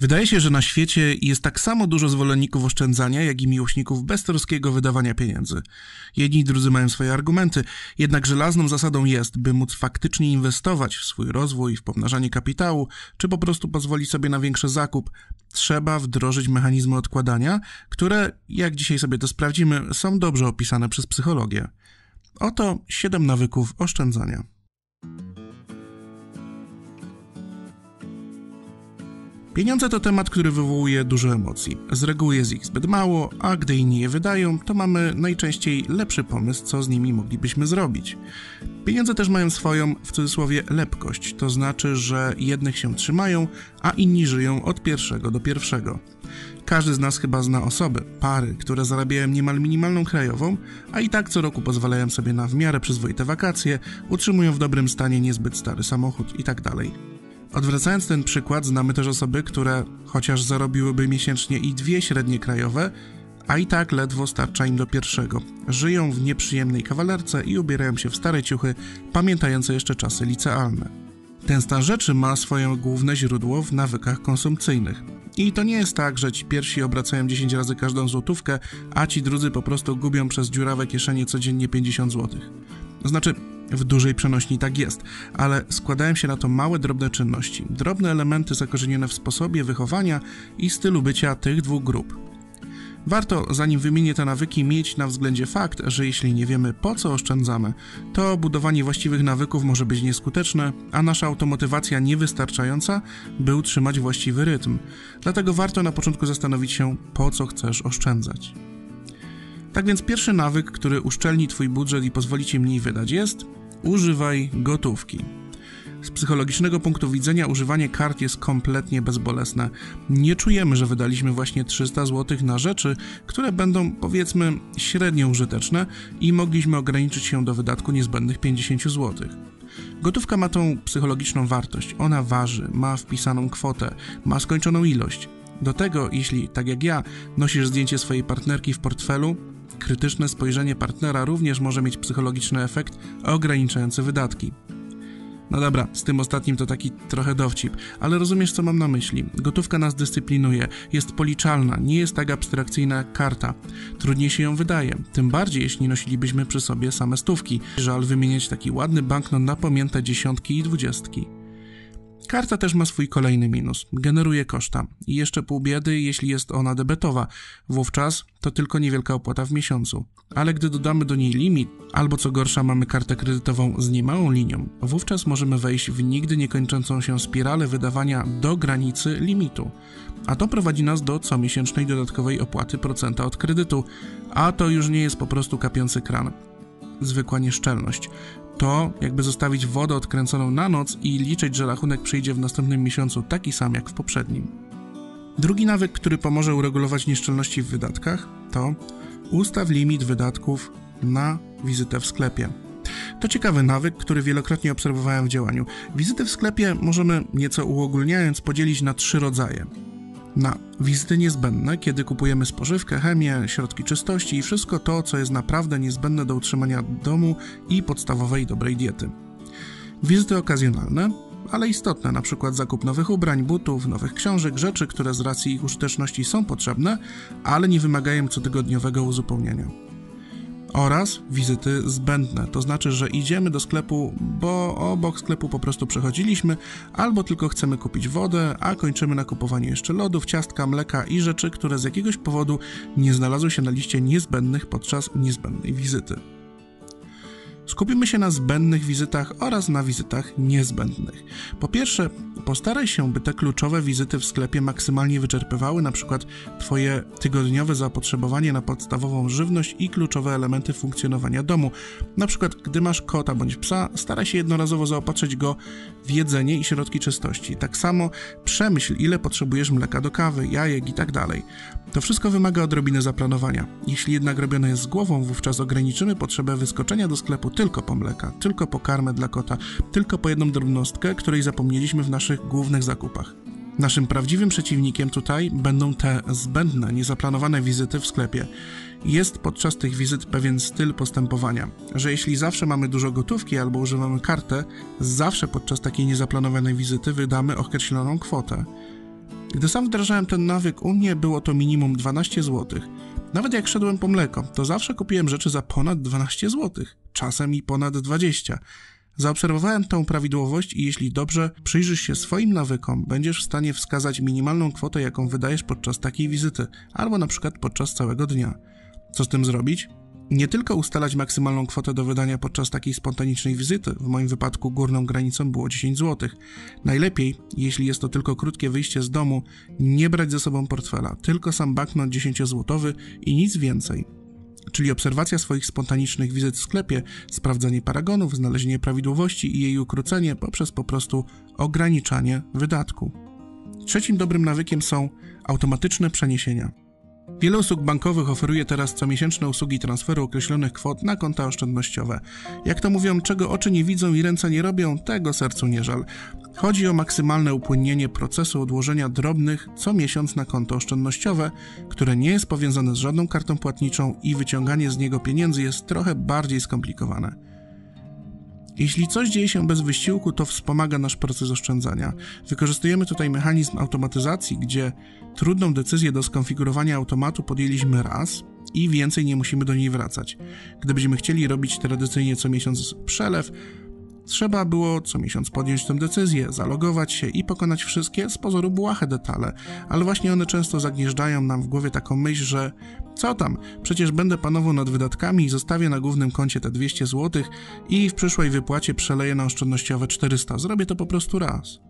Wydaje się, że na świecie jest tak samo dużo zwolenników oszczędzania, jak i miłośników beztroskiego wydawania pieniędzy. Jedni i drudzy mają swoje argumenty, jednak żelazną zasadą jest, by móc faktycznie inwestować w swój rozwój, w pomnażanie kapitału, czy po prostu pozwolić sobie na większy zakup, trzeba wdrożyć mechanizmy odkładania, które, jak dzisiaj sobie to sprawdzimy, są dobrze opisane przez psychologię. Oto 7 nawyków oszczędzania. Pieniądze to temat, który wywołuje dużo emocji. Z reguły jest ich zbyt mało, a gdy inni je wydają, to mamy najczęściej lepszy pomysł, co z nimi moglibyśmy zrobić. Pieniądze też mają swoją, w cudzysłowie, lepkość, to znaczy, że jednych się trzymają, a inni żyją od pierwszego do pierwszego. Każdy z nas chyba zna osoby, pary, które zarabiają niemal minimalną krajową, a i tak co roku pozwalają sobie na w miarę przyzwoite wakacje, utrzymują w dobrym stanie niezbyt stary samochód itd. Odwracając ten przykład, znamy też osoby, które chociaż zarobiłyby miesięcznie i dwie średnie krajowe, a i tak ledwo starcza im do pierwszego. Żyją w nieprzyjemnej kawalerce i ubierają się w stare ciuchy, pamiętające jeszcze czasy licealne. Ten stan rzeczy ma swoje główne źródło w nawykach konsumpcyjnych. I to nie jest tak, że ci pierwsi obracają 10 razy każdą złotówkę, a ci drudzy po prostu gubią przez dziurawe kieszenie codziennie 50 złotych. Znaczy, w dużej przenośni tak jest, ale składają się na to małe, drobne czynności, drobne elementy zakorzenione w sposobie wychowania i stylu bycia tych dwóch grup. Warto, zanim wymienię te nawyki, mieć na względzie fakt, że jeśli nie wiemy po co oszczędzamy, to budowanie właściwych nawyków może być nieskuteczne, a nasza automotywacja niewystarczająca, by utrzymać właściwy rytm. Dlatego warto na początku zastanowić się, po co chcesz oszczędzać. Tak więc pierwszy nawyk, który uszczelni Twój budżet i pozwoli Ci mniej wydać jest używaj gotówki. Z psychologicznego punktu widzenia używanie kart jest kompletnie bezbolesne. Nie czujemy, że wydaliśmy właśnie 300 zł na rzeczy, które będą powiedzmy średnio użyteczne i mogliśmy ograniczyć się do wydatku niezbędnych 50 zł. Gotówka ma tą psychologiczną wartość. Ona waży, ma wpisaną kwotę, ma skończoną ilość. Do tego, jeśli tak jak ja nosisz zdjęcie swojej partnerki w portfelu, Krytyczne spojrzenie partnera również może mieć psychologiczny efekt ograniczający wydatki. No dobra, z tym ostatnim to taki trochę dowcip, ale rozumiesz co mam na myśli. Gotówka nas dyscyplinuje, jest policzalna, nie jest tak abstrakcyjna jak karta. Trudniej się ją wydaje, tym bardziej jeśli nosilibyśmy przy sobie same stówki. Żal wymieniać taki ładny banknot na pamięte dziesiątki i dwudziestki. Karta też ma swój kolejny minus. Generuje koszta. I jeszcze pół biedy, jeśli jest ona debetowa. Wówczas to tylko niewielka opłata w miesiącu. Ale gdy dodamy do niej limit, albo co gorsza mamy kartę kredytową z niemałą linią, wówczas możemy wejść w nigdy niekończącą się spiralę wydawania do granicy limitu. A to prowadzi nas do comiesięcznej dodatkowej opłaty procenta od kredytu, a to już nie jest po prostu kapiący kran zwykła nieszczelność to jakby zostawić wodę odkręconą na noc i liczyć, że rachunek przyjdzie w następnym miesiącu taki sam jak w poprzednim. Drugi nawyk, który pomoże uregulować nieszczelności w wydatkach, to ustaw limit wydatków na wizytę w sklepie. To ciekawy nawyk, który wielokrotnie obserwowałem w działaniu. Wizyty w sklepie możemy, nieco uogólniając, podzielić na trzy rodzaje na wizyty niezbędne, kiedy kupujemy spożywkę, chemię, środki czystości i wszystko to, co jest naprawdę niezbędne do utrzymania domu i podstawowej dobrej diety. Wizyty okazjonalne, ale istotne, np. zakup nowych ubrań, butów, nowych książek, rzeczy, które z racji ich użyteczności są potrzebne, ale nie wymagają cotygodniowego uzupełnienia oraz wizyty zbędne. To znaczy, że idziemy do sklepu, bo obok sklepu po prostu przechodziliśmy, albo tylko chcemy kupić wodę, a kończymy na kupowaniu jeszcze lodów, ciastka, mleka i rzeczy, które z jakiegoś powodu nie znalazły się na liście niezbędnych podczas niezbędnej wizyty. Skupimy się na zbędnych wizytach oraz na wizytach niezbędnych. Po pierwsze, postaraj się, by te kluczowe wizyty w sklepie maksymalnie wyczerpywały np. Twoje tygodniowe zapotrzebowanie na podstawową żywność i kluczowe elementy funkcjonowania domu. Na przykład, gdy masz kota bądź psa, staraj się jednorazowo zaopatrzyć go w jedzenie i środki czystości. Tak samo przemyśl, ile potrzebujesz mleka do kawy, jajek itd. Tak to wszystko wymaga odrobiny zaplanowania. Jeśli jednak robione jest z głową, wówczas ograniczymy potrzebę wyskoczenia do sklepu tylko po mleka, tylko po karmę dla kota, tylko po jedną drobnostkę, której zapomnieliśmy w naszych głównych zakupach. Naszym prawdziwym przeciwnikiem tutaj będą te zbędne, niezaplanowane wizyty w sklepie. Jest podczas tych wizyt pewien styl postępowania, że jeśli zawsze mamy dużo gotówki albo używamy kartę, zawsze podczas takiej niezaplanowanej wizyty wydamy określoną kwotę. Gdy sam wdrażałem ten nawyk, u mnie było to minimum 12 zł. Nawet jak szedłem po mleko, to zawsze kupiłem rzeczy za ponad 12 zł, czasem i ponad 20. Zaobserwowałem tą prawidłowość i jeśli dobrze przyjrzysz się swoim nawykom, będziesz w stanie wskazać minimalną kwotę, jaką wydajesz podczas takiej wizyty, albo na przykład podczas całego dnia. Co z tym zrobić? Nie tylko ustalać maksymalną kwotę do wydania podczas takiej spontanicznej wizyty, w moim wypadku górną granicą było 10 zł. Najlepiej, jeśli jest to tylko krótkie wyjście z domu, nie brać ze sobą portfela, tylko sam banknot 10-złotowy i nic więcej czyli obserwacja swoich spontanicznych wizyt w sklepie, sprawdzanie paragonów, znalezienie prawidłowości i jej ukrócenie poprzez po prostu ograniczanie wydatku. Trzecim dobrym nawykiem są automatyczne przeniesienia. Wiele usług bankowych oferuje teraz comiesięczne usługi transferu określonych kwot na konta oszczędnościowe. Jak to mówią, czego oczy nie widzą i ręce nie robią, tego sercu nie żal. Chodzi o maksymalne upłynnienie procesu odłożenia drobnych co miesiąc na konto oszczędnościowe, które nie jest powiązane z żadną kartą płatniczą i wyciąganie z niego pieniędzy jest trochę bardziej skomplikowane. Jeśli coś dzieje się bez wysiłku, to wspomaga nasz proces oszczędzania. Wykorzystujemy tutaj mechanizm automatyzacji, gdzie trudną decyzję do skonfigurowania automatu podjęliśmy raz i więcej nie musimy do niej wracać. Gdybyśmy chcieli robić tradycyjnie co miesiąc przelew, Trzeba było co miesiąc podjąć tę decyzję, zalogować się i pokonać wszystkie z pozoru błahe detale, ale właśnie one często zagnieżdżają nam w głowie taką myśl, że co tam, przecież będę panował nad wydatkami i zostawię na głównym koncie te 200 zł i w przyszłej wypłacie przeleję na oszczędnościowe 400. Zrobię to po prostu raz.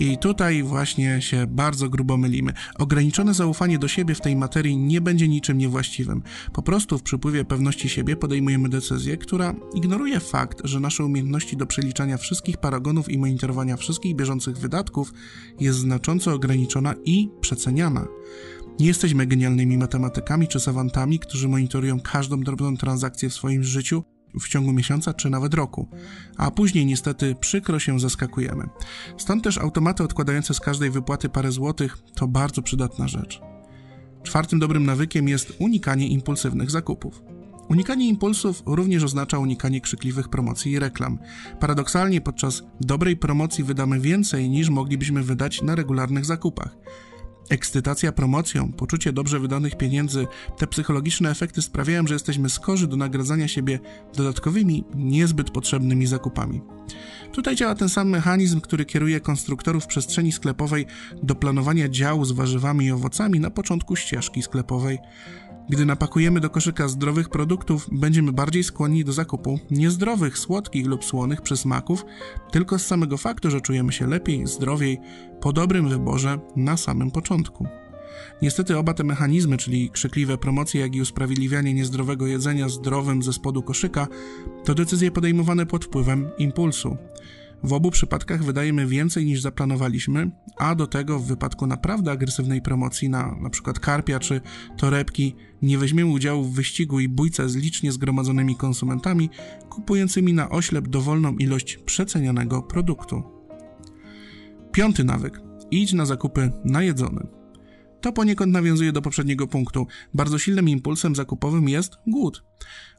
I tutaj właśnie się bardzo grubo mylimy. Ograniczone zaufanie do siebie w tej materii nie będzie niczym niewłaściwym. Po prostu w przypływie pewności siebie podejmujemy decyzję, która ignoruje fakt, że nasze umiejętności do przeliczania wszystkich paragonów i monitorowania wszystkich bieżących wydatków jest znacząco ograniczona i przeceniana. Nie jesteśmy genialnymi matematykami czy savantami, którzy monitorują każdą drobną transakcję w swoim życiu w ciągu miesiąca czy nawet roku, a później niestety przykro się zaskakujemy. Stąd też automaty odkładające z każdej wypłaty parę złotych to bardzo przydatna rzecz. Czwartym dobrym nawykiem jest unikanie impulsywnych zakupów. Unikanie impulsów również oznacza unikanie krzykliwych promocji i reklam. Paradoksalnie podczas dobrej promocji wydamy więcej niż moglibyśmy wydać na regularnych zakupach. Ekscytacja promocją, poczucie dobrze wydanych pieniędzy, te psychologiczne efekty sprawiają, że jesteśmy skorzy do nagradzania siebie dodatkowymi, niezbyt potrzebnymi zakupami. Tutaj działa ten sam mechanizm, który kieruje konstruktorów przestrzeni sklepowej do planowania działu z warzywami i owocami na początku ścieżki sklepowej. Gdy napakujemy do koszyka zdrowych produktów, będziemy bardziej skłonni do zakupu niezdrowych, słodkich lub słonych przysmaków, tylko z samego faktu, że czujemy się lepiej, zdrowiej, po dobrym wyborze na samym początku. Niestety oba te mechanizmy, czyli krzykliwe promocje, jak i usprawiedliwianie niezdrowego jedzenia zdrowym ze spodu koszyka, to decyzje podejmowane pod wpływem impulsu. W obu przypadkach wydajemy więcej niż zaplanowaliśmy, a do tego w wypadku naprawdę agresywnej promocji na np. karpia czy torebki nie weźmiemy udziału w wyścigu i bójce z licznie zgromadzonymi konsumentami kupującymi na oślep dowolną ilość przecenianego produktu. Piąty nawyk. Idź na zakupy najedzony. To poniekąd nawiązuje do poprzedniego punktu. Bardzo silnym impulsem zakupowym jest głód.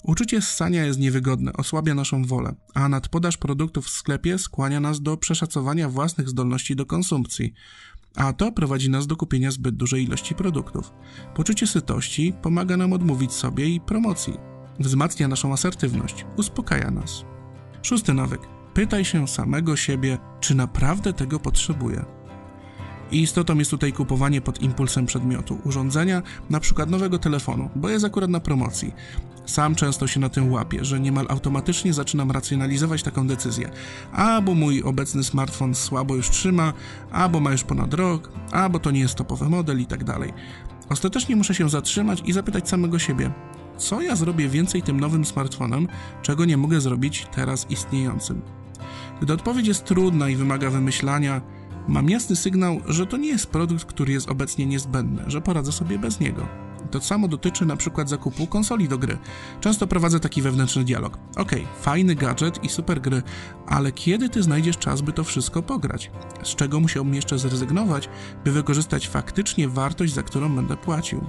Uczucie ssania jest niewygodne, osłabia naszą wolę, a nadpodaż produktów w sklepie skłania nas do przeszacowania własnych zdolności do konsumpcji. A to prowadzi nas do kupienia zbyt dużej ilości produktów. Poczucie sytości pomaga nam odmówić sobie i promocji. Wzmacnia naszą asertywność, uspokaja nas. Szósty nawyk. Pytaj się samego siebie, czy naprawdę tego potrzebuję. I istotą jest tutaj kupowanie pod impulsem przedmiotu, urządzenia, na przykład nowego telefonu, bo jest akurat na promocji. Sam często się na tym łapię, że niemal automatycznie zaczynam racjonalizować taką decyzję. Albo mój obecny smartfon słabo już trzyma, albo ma już ponad rok, albo to nie jest topowy model i tak dalej. Ostatecznie muszę się zatrzymać i zapytać samego siebie, co ja zrobię więcej tym nowym smartfonem, czego nie mogę zrobić teraz istniejącym. Gdy odpowiedź jest trudna i wymaga wymyślania, Mam jasny sygnał, że to nie jest produkt, który jest obecnie niezbędny, że poradzę sobie bez niego. To samo dotyczy na przykład zakupu konsoli do gry. Często prowadzę taki wewnętrzny dialog. Okej, okay, fajny gadżet i super gry, ale kiedy ty znajdziesz czas, by to wszystko pograć? Z czego musiałbym jeszcze zrezygnować, by wykorzystać faktycznie wartość, za którą będę płacił?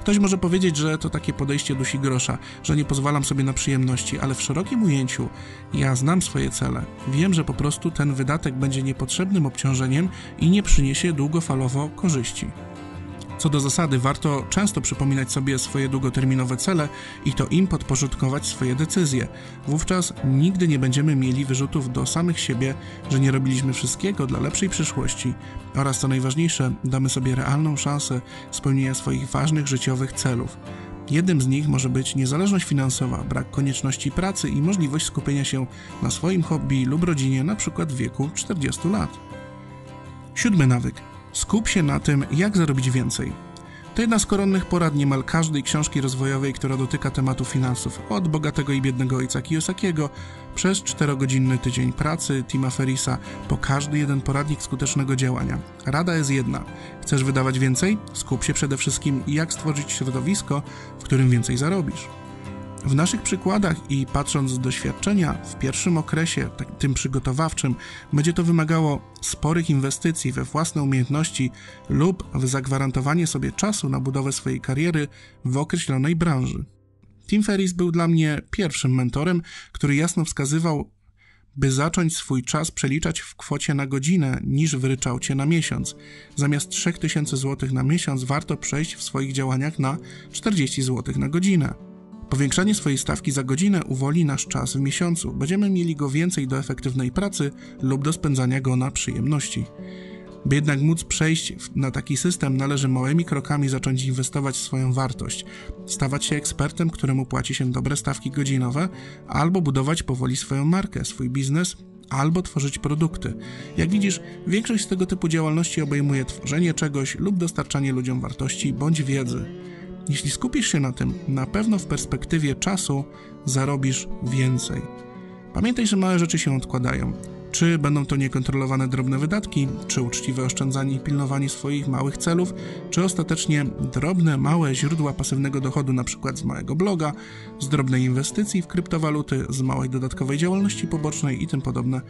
Ktoś może powiedzieć, że to takie podejście dusi grosza, że nie pozwalam sobie na przyjemności, ale w szerokim ujęciu ja znam swoje cele. Wiem, że po prostu ten wydatek będzie niepotrzebnym obciążeniem i nie przyniesie długofalowo korzyści. Co do zasady, warto często przypominać sobie swoje długoterminowe cele i to im podporządkować swoje decyzje. Wówczas nigdy nie będziemy mieli wyrzutów do samych siebie, że nie robiliśmy wszystkiego dla lepszej przyszłości oraz co najważniejsze, damy sobie realną szansę spełnienia swoich ważnych życiowych celów. Jednym z nich może być niezależność finansowa, brak konieczności pracy i możliwość skupienia się na swoim hobby lub rodzinie, na przykład w wieku 40 lat. Siódmy nawyk Skup się na tym, jak zarobić więcej. To jedna z koronnych porad niemal każdej książki rozwojowej, która dotyka tematu finansów, od bogatego i biednego ojca Kiyosakiego, przez czterogodzinny tydzień pracy Tima Ferisa, po każdy jeden poradnik skutecznego działania. Rada jest jedna. Chcesz wydawać więcej? Skup się przede wszystkim, jak stworzyć środowisko, w którym więcej zarobisz. W naszych przykładach i patrząc z doświadczenia, w pierwszym okresie, tak, tym przygotowawczym, będzie to wymagało sporych inwestycji we własne umiejętności lub w zagwarantowanie sobie czasu na budowę swojej kariery w określonej branży. Tim Ferris był dla mnie pierwszym mentorem, który jasno wskazywał, by zacząć swój czas przeliczać w kwocie na godzinę niż w ryczałcie na miesiąc. Zamiast 3000 zł na miesiąc warto przejść w swoich działaniach na 40 zł na godzinę. Powiększanie swojej stawki za godzinę uwoli nasz czas w miesiącu. Będziemy mieli go więcej do efektywnej pracy lub do spędzania go na przyjemności. By jednak móc przejść na taki system, należy małymi krokami zacząć inwestować w swoją wartość, stawać się ekspertem, któremu płaci się dobre stawki godzinowe, albo budować powoli swoją markę, swój biznes, albo tworzyć produkty. Jak widzisz, większość z tego typu działalności obejmuje tworzenie czegoś lub dostarczanie ludziom wartości bądź wiedzy. Jeśli skupisz się na tym, na pewno w perspektywie czasu zarobisz więcej. Pamiętaj, że małe rzeczy się odkładają. Czy będą to niekontrolowane drobne wydatki, czy uczciwe oszczędzanie i pilnowanie swoich małych celów, czy ostatecznie drobne, małe źródła pasywnego dochodu, np. z małego bloga, z drobnej inwestycji w kryptowaluty, z małej dodatkowej działalności pobocznej i tym podobne.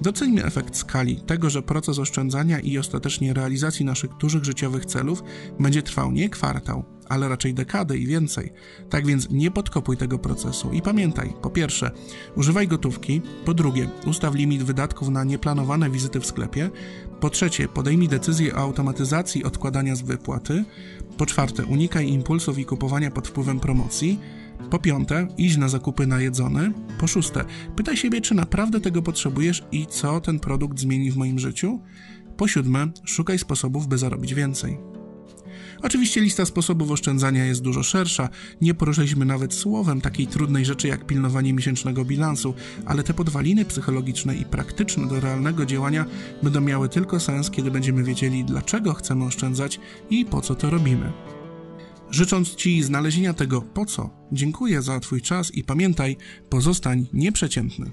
Doceńmy efekt skali tego, że proces oszczędzania i ostatecznie realizacji naszych dużych życiowych celów będzie trwał nie kwartał, ale raczej dekadę i więcej. Tak więc nie podkopuj tego procesu i pamiętaj, po pierwsze, używaj gotówki, po drugie, ustaw limit wydatków na nieplanowane wizyty w sklepie, po trzecie, podejmij decyzję o automatyzacji odkładania z wypłaty, po czwarte, unikaj impulsów i kupowania pod wpływem promocji, po piąte, idź na zakupy na jedzone. Po szóste, pytaj siebie, czy naprawdę tego potrzebujesz i co ten produkt zmieni w moim życiu. Po siódme, szukaj sposobów, by zarobić więcej. Oczywiście lista sposobów oszczędzania jest dużo szersza, nie poruszyliśmy nawet słowem takiej trudnej rzeczy jak pilnowanie miesięcznego bilansu, ale te podwaliny psychologiczne i praktyczne do realnego działania będą miały tylko sens, kiedy będziemy wiedzieli, dlaczego chcemy oszczędzać i po co to robimy. Życząc Ci znalezienia tego po co, dziękuję za Twój czas i pamiętaj, pozostań nieprzeciętny.